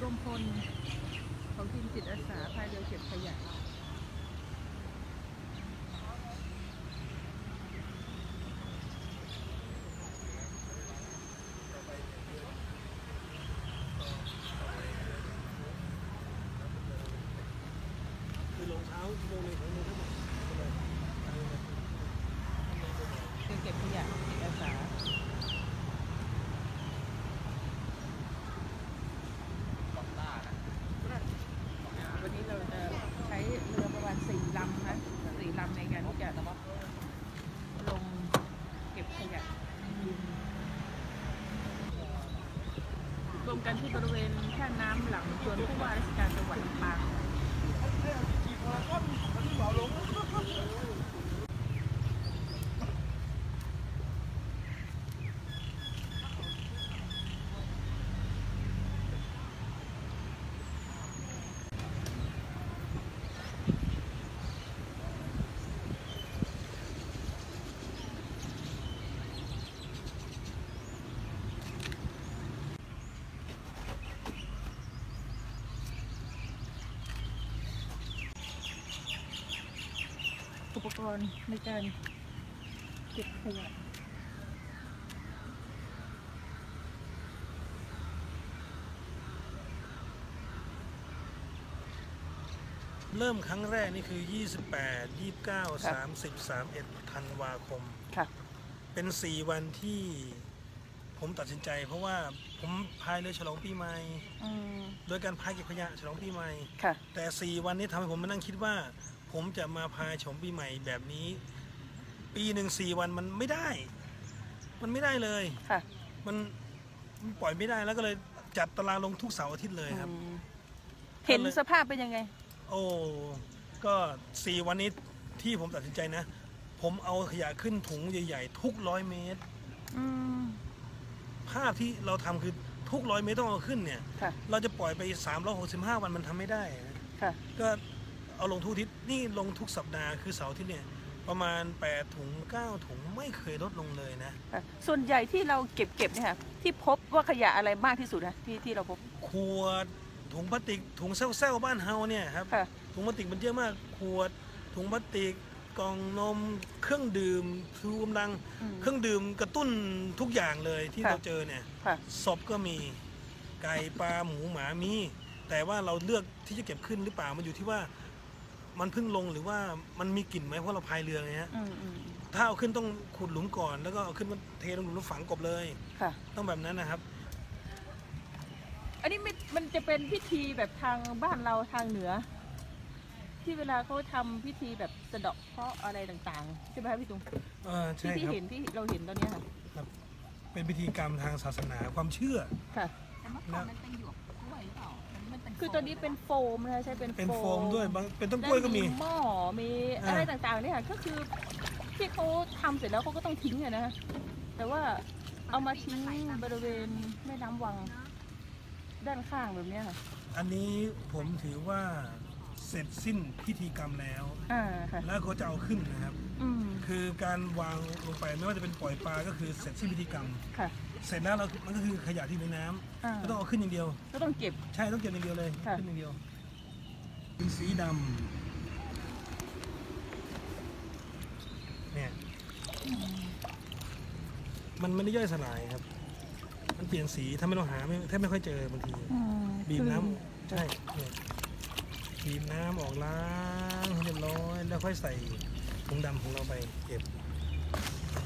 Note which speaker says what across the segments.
Speaker 1: รวมพล ของทีมจิตอาสาพายเรือเก็บขยะ
Speaker 2: คือลงเช้าชั่วโมงนึงของโมงทั้งหมด
Speaker 1: เรือเก็บขยะจิตอาสา วันนี้เราจะใช้เรือประมาณสี่ลำนะสี่ลำในการที่จะลงเก็บขยะรวม กันที่บริเวณท่าน้ำหลังสวนผู้ว่าราชการจังหวัด กรณ์ในการเก็บขยะ
Speaker 2: เริ่มครั้งแรกนี่คือ 28 29 30 31ธันวาคม
Speaker 1: ค่ะ
Speaker 2: เป็น 4 วันที่ผมตัดสินใจ เพราะว่าผมพายเรือฉลองปีใหม่
Speaker 1: อืม
Speaker 2: โดยการพายเก็บขยะฉลองปีใหม่
Speaker 1: ค่ะ
Speaker 2: แต่ 4 วันนี้ทำให้ผมมานั่งคิดว่า ผมจะมาพายฉลองปีใหม่แบบนี้ ปีหนึ่งสี่วันมันไม่ได้ มันไม่ได้เลย
Speaker 1: ค่ะ
Speaker 2: มันมันปล่อยไม่ได้แล้วก็เลยจัดตารางลงทุกเสาร์อาทิตย์เลยครับ
Speaker 1: อืมเห็นสภาพเป็นยังไง
Speaker 2: โอ้ก็สี่วันนี้ที่ผมตัดสินใจนะ ผมเอาขยะขึ้นถุงใหญ่ๆ ทุกร้อยเมตร
Speaker 1: อืม
Speaker 2: ภาพที่เราทำคือทุกร้อยเมตรต้องเอาขึ้นเนี่ย
Speaker 1: ค่ะ
Speaker 2: เราจะปล่อยไป 365 วันมันทำไม่ได้นะ
Speaker 1: ค่ะ
Speaker 2: ก็ เอาลงทุกอาทิตย์นี่ลงทุกสัปดาห์คือเสาร์อาที่เนี่ยประมาณ 8 ถุง 9 ถุงไม่เคยลดลงเลยนะ
Speaker 1: ค่ะส่วนใหญ่ที่เราเก็บเก็บเนี่ยค่ะที่พบว่าขยะอะไรมากที่สุดนะที่ที่เราพบ
Speaker 2: ขวดถุงพลาสติกถุงเซลล์ๆบ้านเฮาเนี่ยครับ
Speaker 1: ค่ะ
Speaker 2: ถุงพลาสติกมันเยอะมากขวด ถุงพลาสติกกล่องนมเครื่องดื่มชูกำลัง
Speaker 1: อืม
Speaker 2: เครื่องดื่มกระตุ้นทุกอย่างเลยที่
Speaker 1: ค่ะ
Speaker 2: เราเจอเนี่ย
Speaker 1: ค่ะ
Speaker 2: ศพก็มีไก่ปลาหมูหมามี แต่ว่าเราเลือกที่จะเก็บขึ้นหรือเปล่ามันอยู่ที่ว่า มันเพิ่งลงหรือว่ามันมีกลิ่นไหมเพราะเราพายเรือไงฮะ
Speaker 1: อืมอืม
Speaker 2: ถ้าเอาขึ้นต้องขุดหลุมก่อน แล้วก็เอาขึ้นมาเทลงหลุมแล้วฝังกบเลย
Speaker 1: ค่ะ
Speaker 2: ต้องแบบนั้นนะครับ
Speaker 1: อันนี้มันมันจะเป็นพิธีแบบทางบ้านเราทางเหนือ ที่เวลาเขาทำพิธีแบบสะเดาะเคราะห์อะไรต่างๆ ใช่ไหมคะพี่ตุง
Speaker 2: เออ
Speaker 1: ที่
Speaker 2: ใช่
Speaker 1: ที่
Speaker 2: ครับ
Speaker 1: เห็นที่เราเห็นตอนเนี้ยค่ะ
Speaker 2: เป็นพิธีกรรมทางศาสนาความเชื่อ
Speaker 1: ค่ะ
Speaker 3: แต่เมื่อก่อนมันเป็นหยวกกล้วยหรือเปล่าอันนี้ มันเป็น
Speaker 1: คือตอนนี้เป็นโฟมนะคะใช้เป็น
Speaker 2: เป็นโฟมด้วยบางเป็นต้นกล้วยก็มี
Speaker 1: แะหม้อมี
Speaker 2: อ่า
Speaker 1: อะไรต่างๆเนี่ยค่ะก็คือที่เขาทำเสร็จแล้วเขาก็ต้องทิ้งอะนะคะแต่ว่าเอามาทิ้งบริเวณแม่น้ำวังด้านข้างแบบเนี้ยค่ะ
Speaker 2: อันนี้ผมถือว่าเสร็จสิ้นพิธีกรรมแล้ว
Speaker 1: อ่าค่ะ
Speaker 2: แล้วเขาจะเอาขึ้นนะครับ
Speaker 1: อืม
Speaker 2: คือการวางลงไปไม่ว่าจะเป็นปล่อยปลาก็คือเสร็จสิ้นพิธีกรรม
Speaker 1: ค่ะ
Speaker 2: เสร็จแล้วเรามันก็คือขยะที่อยู่ในน้ำ
Speaker 1: อ่า
Speaker 2: ก็ต้องเอาขึ้นอย่างเดียว
Speaker 1: ก็ต้องเก็บ
Speaker 2: ใช่ต้องเก็บอย่างเดียวเลย
Speaker 1: ค่ะ
Speaker 2: ขึ้นอย่างเดียวเป็นสีดำเนี่ย มันไม่ได้ย่อยสลายครับ มันเปลี่ยนสีถ้าไม่เราหาไม่แทบไม่ค่อยเจอบางที
Speaker 1: อืม
Speaker 2: บีบน้
Speaker 1: คือำ
Speaker 2: ใช่เนี่ยบีบน้ำออกล้างให้เรียบร้อยแล้วค่อยใส่ถุงดำของเราไปเก็บ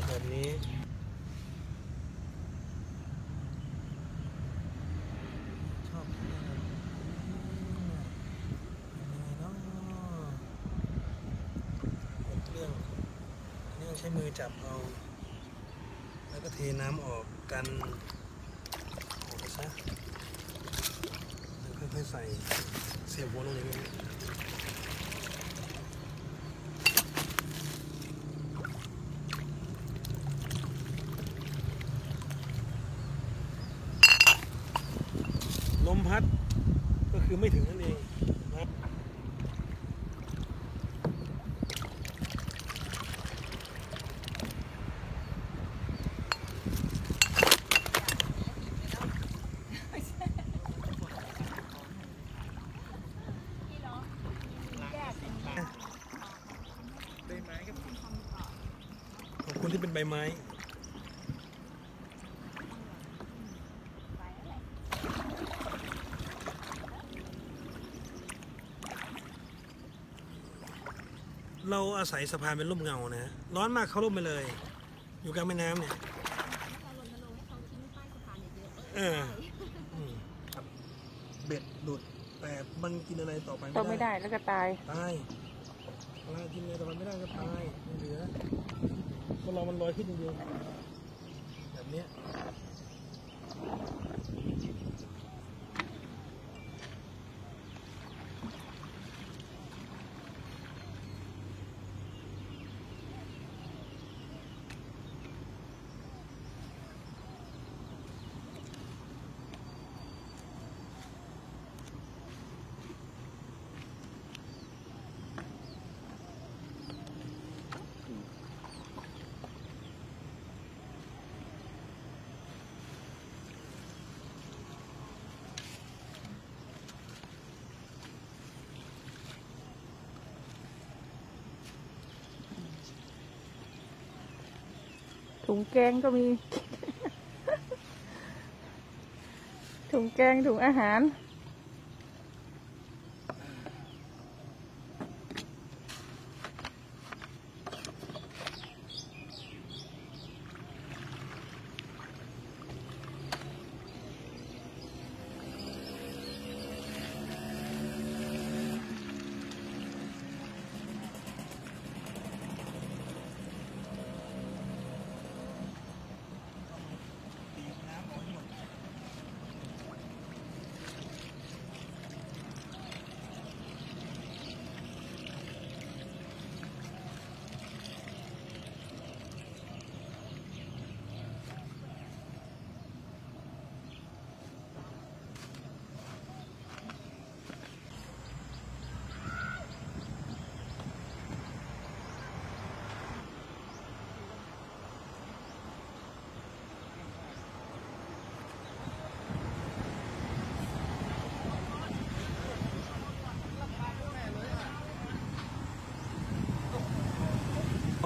Speaker 2: แบบนี้ ชอบมากยังไงเนาะกดเรื่องอันนี้ต้องใช้ มือจับเอา แล้วก็เทน้ำออกกันออกไปซะแล้วค่อยๆใส่เสียบหัวลงอย่างนี้ลมพัดก็คือไม่ถึงนั่นเอง นะครับใบไม้
Speaker 3: ไปแล้วแหละ
Speaker 2: เราอาศัยสะพานเป็นร่มเงานะ ร้อนมากเขาร่มไปเลย อยู่กลางแม่น้ำเนี่ย
Speaker 3: ถ้ารณรงค์ให้เขาทิ้งป้ายสะพานเยอะๆ
Speaker 2: เอออืมครับเบ็ดหลุดแต่มันกินอะไรต่อไป
Speaker 1: ต้มไม่ได้แล้วก็ตาย
Speaker 2: ตายอะไรกินอะไรต่อไปไม่ได้ก็ตายไม่เหลือคนเรา มันลอยขึ้นอย่างเดียวแบบนี้ย
Speaker 1: ถุงแกงก็มี ถุงแกงถุงอาหาร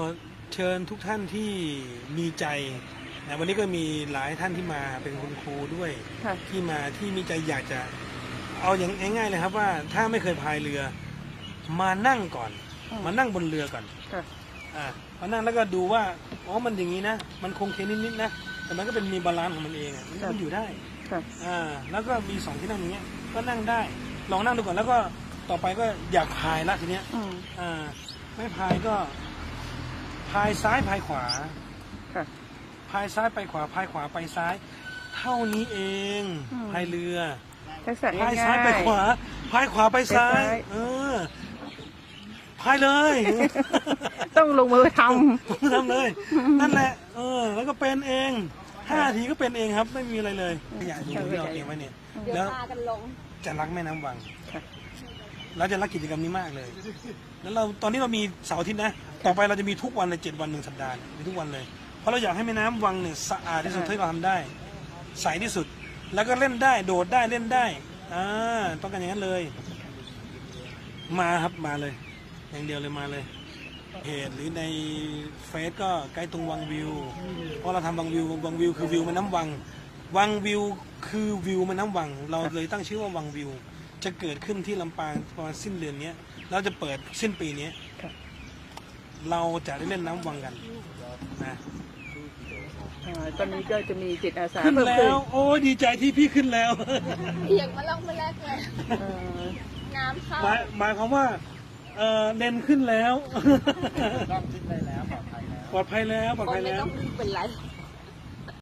Speaker 2: ขอ เชิญทุกท่านที่มีใจนะวันนี้ก็มีหลายท่านที่มาเป็นคุณครูด้วย
Speaker 1: ค่ะ
Speaker 2: ที่มาที่มีใจอยากจะเอาอย่างง่ายๆเลยครับว่าถ้าไม่เคยพายเรือ มานั่งก่อน
Speaker 1: อืม
Speaker 2: มานั่งบนเรือก่อน
Speaker 1: ค่ะ
Speaker 2: อ่ามานั่งแล้วก็ดูว่าอ๋อมันอย่างนี้นะ มันโคลงเคลงนิดๆนะ แต่มันก็เป็นมี balance ของมันเองอะมัน
Speaker 1: ครับ
Speaker 2: มันอยู่ได้
Speaker 1: ค่ะ
Speaker 2: อ่า แล้วก็มีสองที่นั่งอย่างเงี้ย ก็นั่งได้ ลองนั่งดูก่อนแล้วก็ต่อไปก็อยากพายละทีเนี้ย
Speaker 1: อืม
Speaker 2: อ่า ไม่พายก็ พายซ้ายพายขวา
Speaker 1: ค่ะ
Speaker 2: พายซ้ายไปขวาพายขวาไปซ้าย เท่านี้เอง
Speaker 1: อืม
Speaker 2: พายเรือ
Speaker 1: ทักษะ
Speaker 2: พาย
Speaker 1: ง่าย
Speaker 2: ซ้ายไปขวาพายขวาไปซ้า
Speaker 1: ไปซ้ายย
Speaker 2: เออพายเลย
Speaker 1: ๆต้องลงมือท
Speaker 2: ทำเลย นั่นแหละ เออ แล้วก็เป็นเองห้านาทีก็เป็นเองครับ ไม่มีอะไรเลยอยากดูที่เราเตรียมไว้เนี่ย
Speaker 3: เดี๋ยว
Speaker 2: แล้ว
Speaker 3: พากันลง
Speaker 2: จะรักแม่น้ำวัง
Speaker 1: ค่ะ
Speaker 2: เราจะรักกิจกรรมนี้มากเลย แล้วเราตอนนี้เรามีเสาร์อาทิตย์นะ ต่อไปเราจะมีทุกวันเลยเจ็ดวันหนึ่งสัปดาห์เนี่ยมีทุกวันเลย เพราะเราอยากให้แม่น้ำวังเนี่ยสะอาดที่สุดเท่าที่เราทำได้ ใสที่สุด แล้วก็เล่นได้ โดดได้เล่นได้ อ่า ต้องการอย่างนั้นเลย มาครับมาเลย อย่างเดียวเลยมาเลย เพจหรือในเฟซก็ใกล้ตรงวังวิว เพราะเราทำวังวิว วังวิวคือวิวแม่น้ำวัง วังวิวคือวิวแม่น้ำวัง เราเลยตั้งชื่อว่าวังวิว จะเกิดขึ้นที่ลำปางประมาณสิ้นเดือนเนี้ยเราจะเปิดสิ้นปีเนี้ย
Speaker 1: ครับ
Speaker 2: เราจะได้เล่นน้ำวังกันนะำ
Speaker 1: อ่าตอนนี้ก็จะมีจิตอาสา
Speaker 2: ขึ้น
Speaker 1: เพิ่ม
Speaker 2: แล้
Speaker 1: ขึ้น
Speaker 2: ว โอ้ยดีใจที่พี่ขึ้นแล้ว
Speaker 3: เพียงมาลงมาแรกเลย
Speaker 1: เออ
Speaker 3: น้ำเข้า
Speaker 2: หมายหมายความว่าเออเน้นขึ้นแล้ว
Speaker 4: ต้องขึ้นได้แล้วปลอดภัยแล้ว
Speaker 2: ปลอดภัยแล้วปลอด
Speaker 3: ค
Speaker 2: ภั
Speaker 3: น
Speaker 2: ย
Speaker 3: ไม่
Speaker 2: แล้ว
Speaker 3: ต้องเป็นไร